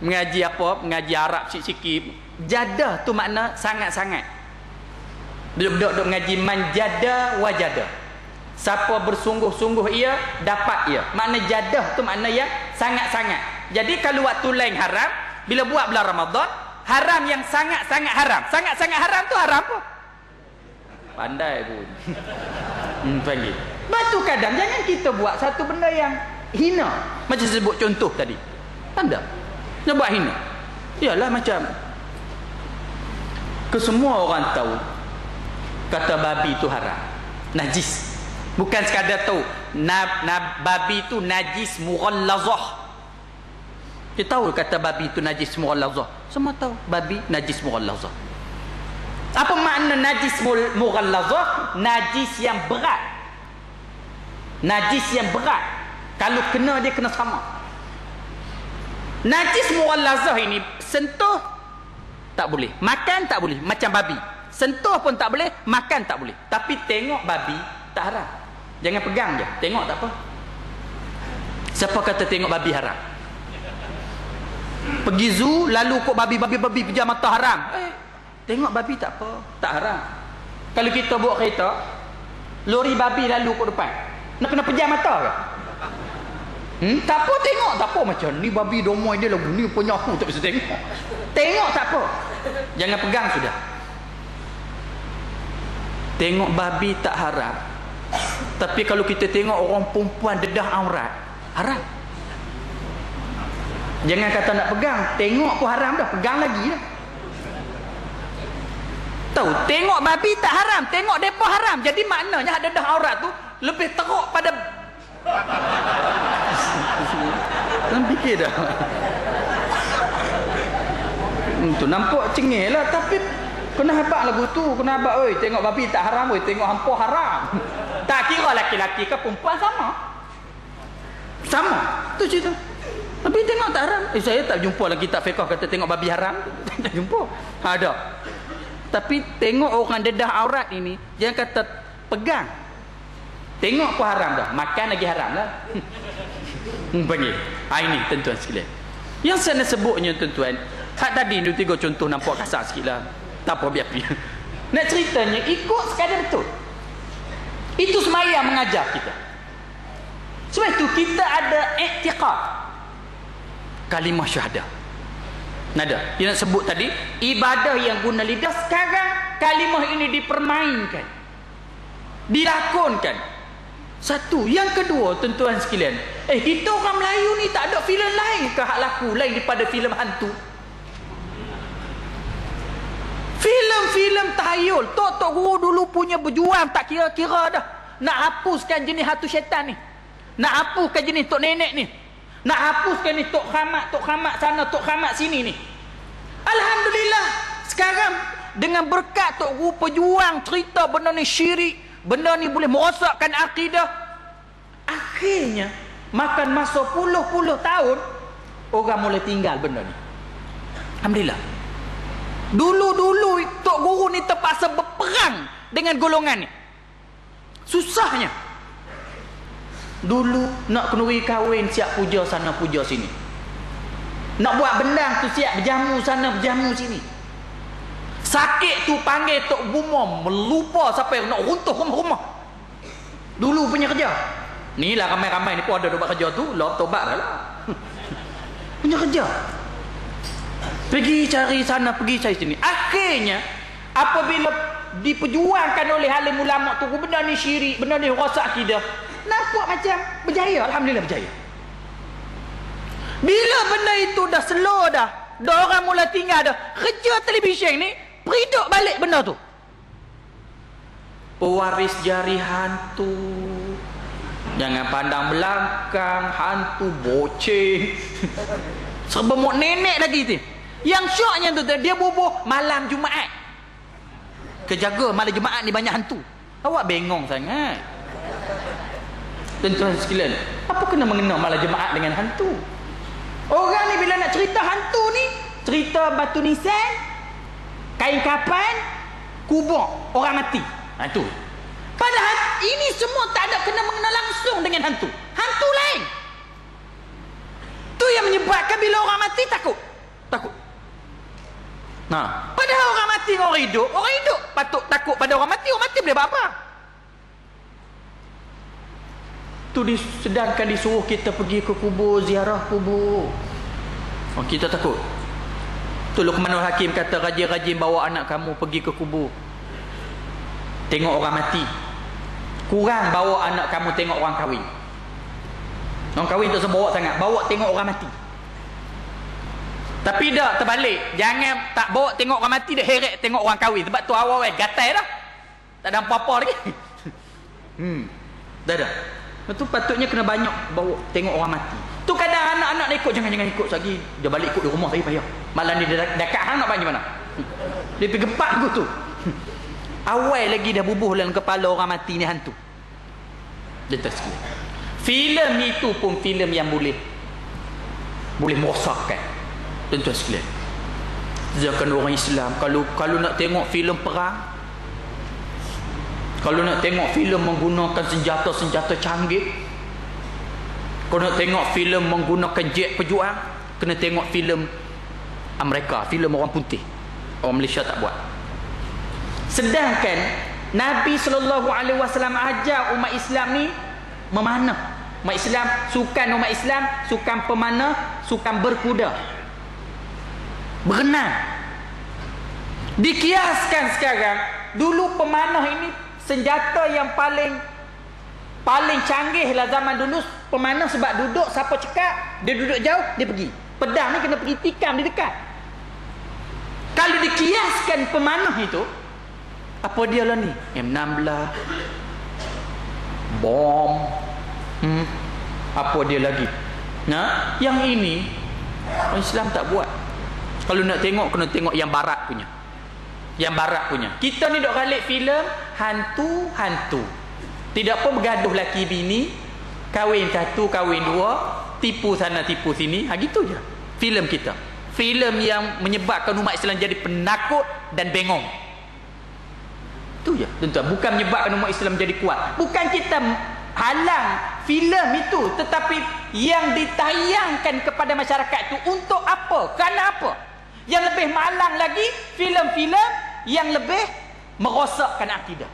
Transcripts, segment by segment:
mengaji apa? Mengaji Arab sikit-sikit. Jadah tu makna sangat-sangat. Duduk-duduk mengaji manjada wajada siapa bersungguh-sungguh ia dapat ia. Makna jadah tu makna yang sangat-sangat. Jadi kalau waktu lain haram bila buat bulan Ramadan haram yang sangat-sangat haram. Sangat-sangat haram tu haram apa? Pandai pun. Hmm, panggil batu kadang jangan kita buat satu benda yang hina. Macam sebut contoh tadi. Tanda dia buat hina ialah macam kesemua orang tahu kata babi itu haram. Najis. Bukan sekadar tahu. Na, na, babi itu najis mughallazah kita tahu kata babi itu najis mughallazah semua tahu babi najis mughallazah apa makna najis mughallazah najis yang berat. Najis yang berat. Kalau kena dia kena sama najis mughallazah ini sentuh tak boleh makan tak boleh macam babi. Sentuh pun tak boleh makan tak boleh. Tapi tengok babi tak haram. Jangan pegang je. Tengok tak apa. Siapa kata tengok babi haram? Pergi zoo lalu kok babi-babi-babi pejam mata haram? Eh, tengok babi tak apa tak haram. Kalau kita bawa kereta lori babi lalu kok depan. Nak kena pejam mata ke hmm? tak apa tengok tak apa macam ni babi domoy dia lagu ni punya aku tak bisa tengok tengok tak apa jangan pegang sudah tengok babi tak haram tapi kalau kita tengok orang perempuan dedah aurat haram Jangan kata nak pegang. Tengok pun haram dah. Pegang lagi dah. Tahu, tengok babi tak haram. Tengok depa haram. Jadi maknanya ada dah aurat tu lebih teruk pada Jangan fikir dah. Hmm, tu nampak cengih lah. Tapi kena habak lagu tu. Kena habak, oi, tengok babi tak haram, oi, tengok hampa haram. tak kira laki-laki ke perempuan sama. Sama. Tu cerita. Tapi tengok tak haram. Eh, saya tak jumpa lagi tak fiqah kata tengok babi haram. tak jumpa. Ada. Tapi tengok orang dedah aurat ini, jangan kata pegang. Tengok pun haram dah. Makan lagi haram lah. hmm, panggil. Ha, ini tentuan sekalian. Yang saya nak sebutnya tentuan, hak tadi dua tiga contoh nampak kasar sikit lah. Tak apa biar biar. Nak ceritanya, ikut sekadar betul. Itu semaya mengajar kita. Sebab itu kita ada iktiqat kalimah syahadah. Nada. Dia nak sebut tadi ibadah yang guna lidah sekarang kalimah ini dipermainkan. Dilakonkan. Satu, yang kedua tuan-tuan sekalian, eh kita orang Melayu ni tak ada filem lain ke hak laku lain daripada filem hantu? Filem-filem tahayul, tok-tok guru dulu punya berjuang tak kira-kira dah. Nak hapuskan jenis hantu syaitan ni. Nak hapuskan jenis tok nenek ni. Nak hapuskan ni tok khamat, tok khamat sana, tok khamat sini ni. Alhamdulillah. Sekarang dengan berkat tok guru pejuang cerita benda ni syirik, benda ni boleh merosakkan akidah. Akhirnya makan masa puluh-puluh tahun orang mulai tinggal benda ni. Alhamdulillah. Dulu-dulu tok guru ni terpaksa berperang dengan golongan ni. Susahnya. Dulu nak kenuri kahwin siap puja sana puja sini. Nak buat bendang tu siap berjamu sana berjamu sini. Sakit tu panggil Tok Bumom melupa yang nak runtuh rumah-rumah. Dulu punya kerja. Ni lah ramai-ramai ni pun ada buat kerja tu, lah tobat dah lah. punya kerja. Pergi cari sana, pergi cari sini. Akhirnya apabila diperjuangkan oleh halim ulama tu benda ni syirik, benda ni rosak akidah nampak macam berjaya alhamdulillah berjaya bila benda itu dah slow dah dah orang mula tinggal dah kerja televisyen ni periduk balik benda tu pewaris jari hantu jangan pandang belakang hantu boceng serba mau nenek lagi tu yang syoknya tu dia bubuh malam Jumaat kejaga malam Jumaat ni banyak hantu awak bengong sangat Tuan-tuan sekalian, apa kena mengenal malah jemaat dengan hantu? Orang ni bila nak cerita hantu ni, cerita batu nisan, kain kapan, kubur orang mati. Ha tu. Padahal ini semua tak ada kena mengenal langsung dengan hantu. Hantu lain. Tu yang menyebabkan bila orang mati takut. Nah, padahal orang mati orang hidup, orang hidup patut takut pada orang mati, orang mati boleh buat apa? Tu sedangkan disuruh kita pergi ke kubur, ziarah kubur. Oh, kita takut. Tu Luqmanul Hakim kata rajin-rajin bawa anak kamu pergi ke kubur. Tengok orang mati. Kurang bawa anak kamu tengok orang kahwin. Orang kahwin tak sebawa sangat, bawa tengok orang mati. Tapi dah terbalik. Jangan tak bawa tengok orang mati dah heret tengok orang kahwin. Sebab tu awal-awal gatai dah. Tak ada apa-apa lagi. hmm. Dah dah. Itu patutnya kena banyak bawa tengok orang mati. Tu kadang anak-anak nak ikut jangan-jangan ikut lagi. Dia balik ikut di rumah saya payah. Malam ni dia dekat hang nak bagi mana? Dia pergi gempak aku tu. Awal lagi dah bubuh dalam kepala orang mati ni hantu. Dia tak sikit. Filem itu pun filem yang boleh boleh merosakkan tuan-tuan sekalian Zakan orang Islam kalau kalau nak tengok filem perang kalau nak tengok filem menggunakan senjata-senjata canggih kalau nak tengok filem menggunakan jet pejuang kena tengok filem Amerika filem orang putih orang Malaysia tak buat sedangkan Nabi sallallahu alaihi wasallam ajar umat Islam ni memanah. Umat Islam sukan umat Islam sukan pemanah sukan berkuda. Berenang. Dikiaskan sekarang dulu pemanah ini senjata yang paling paling canggih lah zaman dulu. Pemanah sebab duduk siapa cekak dia duduk jauh dia pergi. Pedang ni kena pergi tikam di dekat. Kalau dikiaskan pemanah itu apa dia lah ni M16 bom hmm, apa dia lagi nah yang ini Islam tak buat kalau nak tengok kena tengok yang barat punya. Yang barat punya. Kita ni dok galik filem hantu-hantu. Tidak pun bergaduh laki bini, kahwin satu, kahwin dua, tipu sana tipu sini, ha gitu je. Filem kita. Filem yang menyebabkan umat Islam jadi penakut dan bengong. Itu je. Tentu bukan menyebabkan umat Islam jadi kuat. Bukan kita halang filem itu tetapi yang ditayangkan kepada masyarakat itu untuk apa? Kerana apa? Yang lebih malang lagi filem-filem yang lebih merosakkan akidah.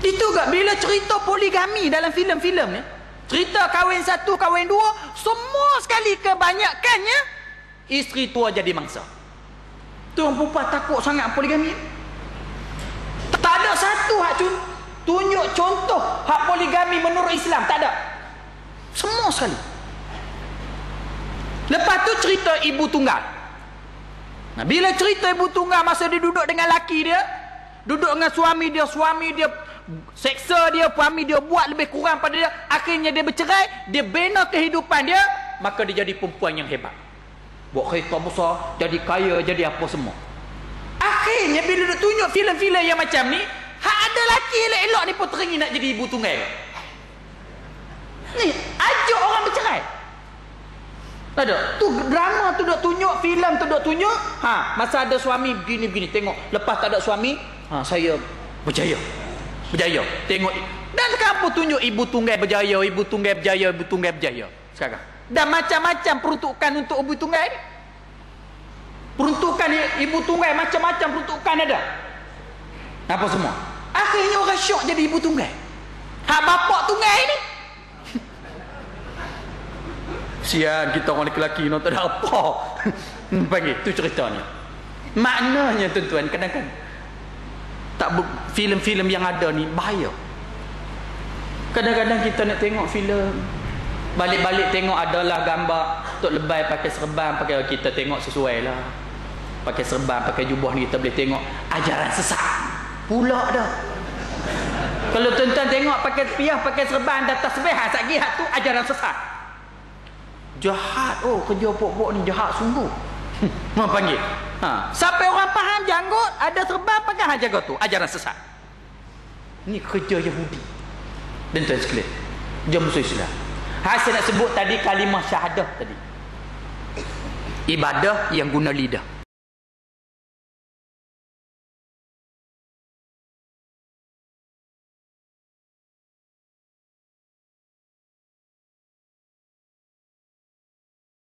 Itu gak bila cerita poligami dalam filem-filem ni, cerita kahwin satu, kahwin dua, semua sekali kebanyakannya isteri tua jadi mangsa. Tu orang perempuan takut sangat poligami. Hak tunjuk contoh hak poligami menurut Islam, tak ada. Semua sekali. Lepas tu cerita ibu tunggal. Nah, bila cerita ibu tunggal masa dia duduk dengan laki dia, duduk dengan suami dia, suami dia seksa dia, suami dia buat lebih kurang pada dia, akhirnya dia bercerai, dia bina kehidupan dia, maka dia jadi perempuan yang hebat. Buat kereta besar, jadi kaya, jadi apa semua. Akhirnya bila dia tunjuk filem-filem yang macam ni, ada laki elok-elok ni pun teringin nak jadi ibu tunggal. Ni, ajuk orang bercerai. Tak ada. Tu drama tu dok tunjuk, filem tu dok tunjuk. Ha, masa ada suami begini-begini tengok. Lepas tak ada suami, ha saya berjaya. Berjaya. Tengok dan kenapa tunjuk ibu tunggal berjaya, ibu tunggal berjaya, ibu tunggal berjaya sekarang. Dan macam-macam peruntukan untuk ibu tunggal ni. Peruntukan ibu tunggal macam-macam peruntukan ada. Apa semua? Akhirnya orang syok jadi ibu tunggal. Hak bapak tunggal ni Sian kita orang lelaki ni tak ada apa. Panggil tu ceritanya. Maknanya tuan-tuan kadang-kadang tak filem-filem yang ada ni bahaya. Kadang-kadang kita nak tengok filem balik-balik tengok adalah gambar tok lebay pakai serban pakai kita tengok sesuai lah. Pakai serban, pakai jubah ni kita boleh tengok ajaran sesat. Pula dah. Kalau tuan-tuan tengok pakai piah, pakai serban, data sebeh, hak tu ajaran sesat. Jahat. Oh kerja pok-pok ni jahat sungguh. Mak panggil? Ha. sampai orang faham janggut ada serban pakai hak jaga tu. Ajaran sesat. Ni kerja Yahudi. Dan tuan sekalian dia musuh Islam Hasil nak sebut tadi kalimah syahadah tadi. Ibadah yang guna lidah